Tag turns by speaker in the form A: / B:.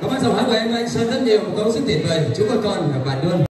A: Cảm ơn giọng hát của em anh Sơn rất nhiều, một câu rất tuyệt vời. Chúc các con và bạn luôn.